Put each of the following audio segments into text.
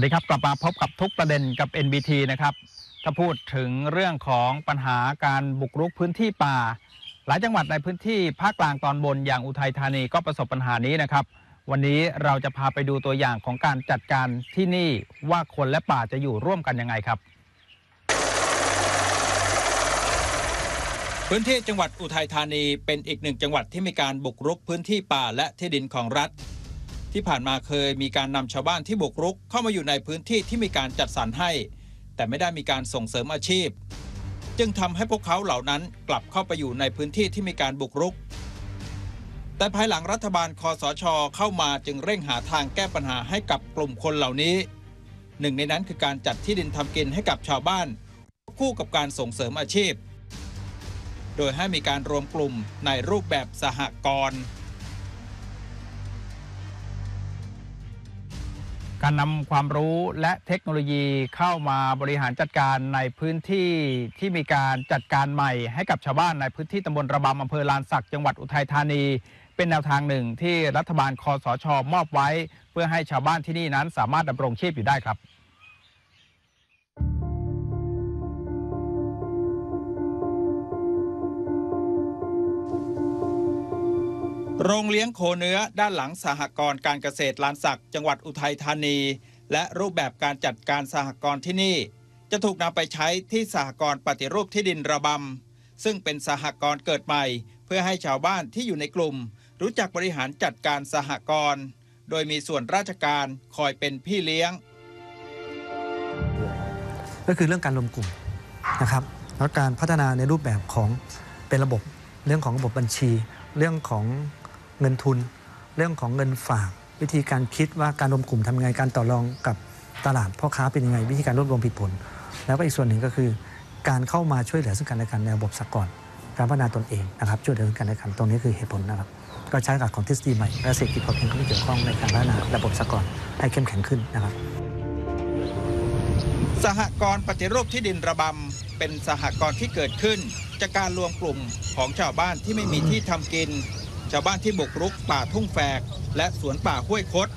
สวัสดีครับ กลับมาพบกับทุกประเด็นกับ NBT นะครับ ถ้าพูดถึงเรื่องของปัญหาการบุกรุกพื้นที่ป่า หลายจังหวัดในพื้นที่ภาคกลางตอนบนอย่างอุทัยธานีก็ประสบปัญหานี้นะครับ วันนี้เราจะพาไปดูตัวอย่างของการจัดการที่นี่ว่าคนและป่าจะอยู่ร่วมกันยังไงครับ พื้นที่จังหวัดอุทัยธานีเป็นอีกหนึ่งจังหวัดที่มีการบุกรุกพื้นที่ป่าและที่ดินของรัฐ ที่ผ่านมาเคยมีการนำชาวบ้านที่บุกรุก เข้ามาอยู่ในพื้นที่ที่มีการจัดสรรให้ แต่ไม่ได้มีการส่งเสริมอาชีพ จึงทำให้พวกเขาเหล่านั้นกลับเข้าไปอยู่ในพื้นที่ที่มีการบุกรุก แต่ภายหลังรัฐบาลคอสชเข้ามาจึงเร่งหาทางแก้ปัญหาให้กับกลุ่มคนเหล่านี้ หนึ่งในนั้นคือการจัดที่ดินทำกินให้กับชาวบ้าน คู่กับการส่งเสริมอาชีพ โดยให้มีการรวมกลุ่มในรูปแบบสหกรณ์ การนำความรู้และเทคโนโลยีเข้ามาบริหารจัดการในพื้นที่ที่มีการจัดการใหม่ให้กับชาวบ้านในพื้นที่ตำบลระบำอำเภอลานสักจังหวัดอุทัยธานี เป็นแนวทางหนึ่งที่รัฐบาลคอสชมอบไว้ เพื่อให้ชาวบ้านที่นี่นั้นสามารถดำรงชีพอยู่ได้ครับ โรงเลี้ยงโคเนื้อด้านหลังสหกรณ์การเกษตรลานสักจังหวัดอุทัยธานี และรูปแบบการจัดการสหกรณ์ที่นี่ จะถูกนำไปใช้ที่สหกรณ์ปฏิรูปที่ดินระบำซึ่งเป็นสหกรณ์เกิดใหม่ เพื่อให้ชาวบ้านที่อยู่ในกลุ่ม รู้จักบริหารจัดการสหกรณ์โดยมีส่วนราชการคอยเป็นพี่เลี้ยง ก็คือเรื่องการรวมกลุ่มนะครับแล้วการพัฒนาในรูปแบบของเป็นระบบเรื่องของระบบบัญชี เรื่องของ เงินทุน เรื่องของเงินฝาก วิธีการคิดว่าการรวมกลุ่มทำยังไงการต่อรองกับตลาดพ่อค้าเป็นยังไง วิธีการรวบรวมผิดผล แล้วก็อีกส่วนหนึ่งก็คือ การเข้ามาช่วยเหลือซึ่งกันและกันในระบบสหกรการพัฒนาตนเองนะครับช่วยเหลือซึ่งกันและกันตรงนี้คือเหตุผลนะครับก็ใช้หลักของทฤษฎีใหม่และเศรษฐกิจพอเพียงเข้ามาเกี่ยวข้องในการพัฒนาระบบสหกรให้เข้มแข็งขึ้นนะครับ สหกรณ์ปฏิรูปที่ดินระบำเป็นสหกรณ์ที่เกิดขึ้น จากการรวมกลุ่มของชาวบ้านที่ไม่มีที่ทำกิน ชาวบ้านที่บุกรุกป่าทุ่งแฝก และสวนป่าห้วยคด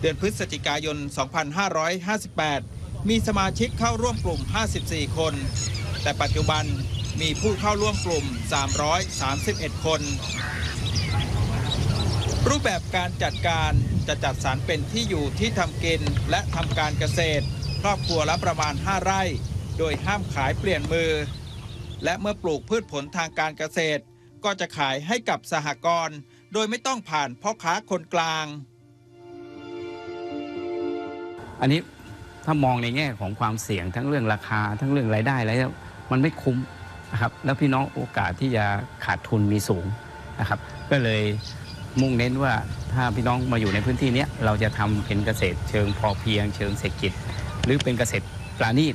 เดือนพฤศจิกายน 2558 มีสมาชิกเข้าร่วมกลุ่ม 54 คน แต่ปัจจุบันมีผู้เข้าร่วมกลุ่ม 331 คน รูปแบบการจัดการจะจัดสรรเป็นที่อยู่ที่ทำกินและทำการเกษตร ครอบครัวละประมาณ 5 ไร่ โดยห้ามขายเปลี่ยนมือ และเมื่อปลูกพืชผลทางการเกษตร ก็จะขายให้กับสหกรณ์โดยไม่ต้องผ่านพ่อค้าคนกลาง อันนี้ถ้ามองในแง่ของความเสี่ยงทั้งเรื่องราคาทั้งเรื่องรายได้แล้วมันไม่คุ้มนะครับแล้วพี่น้องโอกาสที่จะขาดทุนมีสูงนะครับก็เลยมุ่งเน้นว่าถ้าพี่น้องมาอยู่ในพื้นที่นี้เราจะทำเป็นเกษตรเชิงพอเพียง เชิงเศรษฐกิจ หรือเป็นเกษตรปราณีต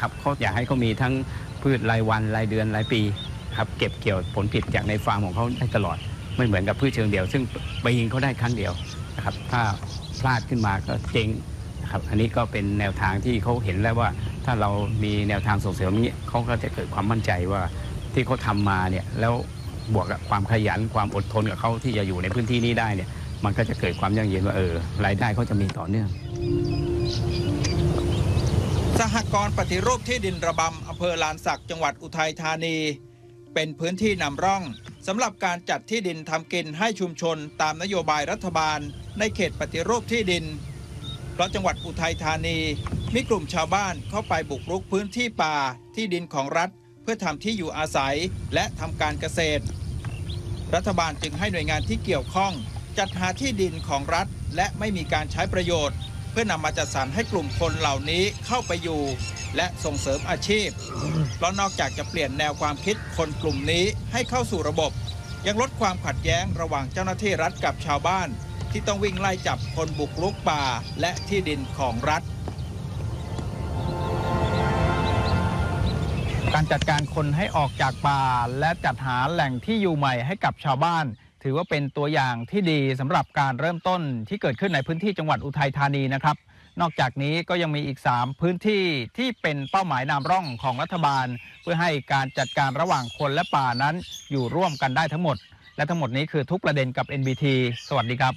ครับเขาอยากให้เขามีทั้งพืชรายวันรายเดือนรายปี ครับเก็บเกี่ยวผลผลิตจากในฟาร์มของเขาได้ตลอด ไม่เหมือนกับพืชเชิงเดียว ซึ่งปีนึงเขาได้ครั้งเดียวนะครับ ถ้าพลาดขึ้นมาก็เจ๊งนะครับอันนี้ก็เป็นแนวทางที่เขาเห็นแล้วว่า ถ้าเรามีแนวทางส่งเสริมอย่างนี้เขาก็จะเกิดความมั่นใจว่าที่เขาทำมาเนี่ยแล้วบวกกับความขยันความอดทนกับเขาที่จะอยู่ในพื้นที่นี้ได้เนี่ยมันก็จะเกิดความยั่งยืนว่าเออรายได้เขาจะมีต่อเนื่องสหกรณ์ปฏิรูปที่ดินระบำอำเภอลานสักจังหวัดอุทัยธานี เป็นพื้นที่นำร่องสำหรับการจัดที่ดินทำกินให้ชุมชนตามนโยบายรัฐบาล ในเขตปฏิรูปที่ดิน เพราะจังหวัดอุทัยธานี มีกลุ่มชาวบ้านเข้าไปบุกรุกพื้นที่ป่าที่ดินของรัฐ เพื่อทำที่อยู่อาศัยและทำการเกษตร รัฐบาลจึงให้หน่วยงานที่เกี่ยวข้อง จัดหาที่ดินของรัฐ และไม่มีการใช้ประโยชน์ เพื่อนำมาจัดสรรให้กลุ่มคนเหล่านี้เข้าไปอยู่ และส่งเสริมอาชีพเพราะนอกจากจะเปลี่ยนแนวความคิดคนกลุ่มนี้ให้เข้าสู่ระบบ ยังลดความขัดแย้งระหว่างเจ้าหน้าที่รัฐกับชาวบ้าน ที่ต้องวิ่งไล่จับคนบุกรุกป่าและที่ดินของรัฐ การจัดการคนให้ออกจากป่าและจัดหาแหล่งที่อยู่ใหม่ให้กับชาวบ้าน ถือว่าเป็นตัวอย่างที่ดีสำหรับการเริ่มต้นที่เกิดขึ้นในพื้นที่จังหวัดอุทัยธานีนะครับ นอกจากนี้ก็ยังมีอีก 3 พื้นที่ที่เป็นเป้าหมายนำร่องของรัฐบาล เพื่อให้การจัดการระหว่างคนและป่านั้นอยู่ร่วมกันได้ทั้งหมด และทั้งหมดนี้คือทุกประเด็นกับ NBT สวัสดีครับ